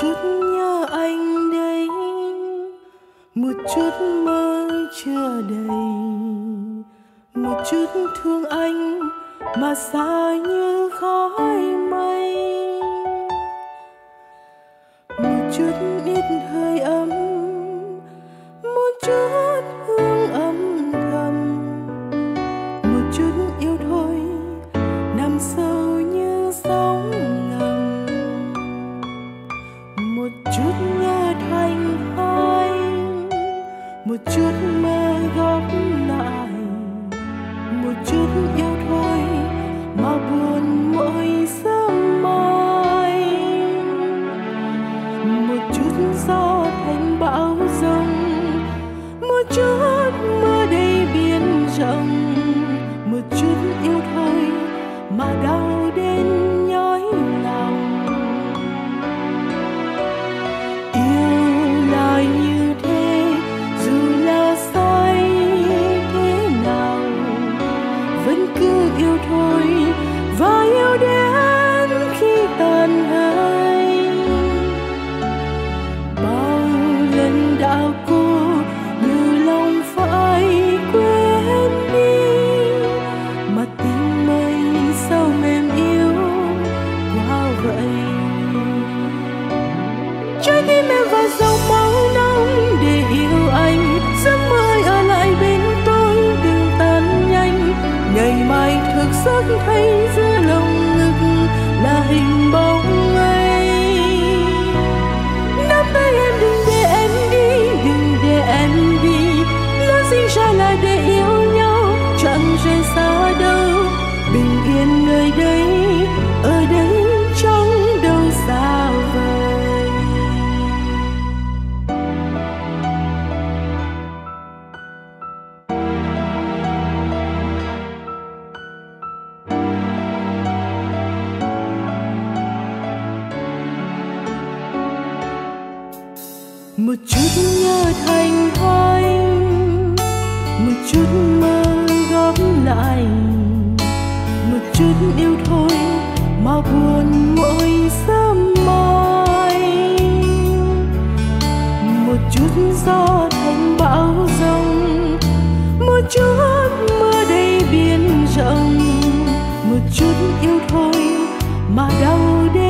chút nhớ anh đây, một chút mơ chưa đầy, một chút thương anh mà xa như khói mây. Một chút ít hơi ấm, một chút hương âm thầm, một chút yêu thôi nằm sâu một chút gió thành bão giông một chút mưa đầy biển rộng, một chút yêu thôi mà đã rời xa đâu, bình yên nơi đây, ở đây trong đâu xa vời. Một chút nhớ thành hoanh một chút mơ góp lại. Một chút yêu thôi mà buồn mỗi sớm mai. Một chút gió thành bão rông, một chút mưa đầy biển rộng. Một chút yêu thôi mà đau đớn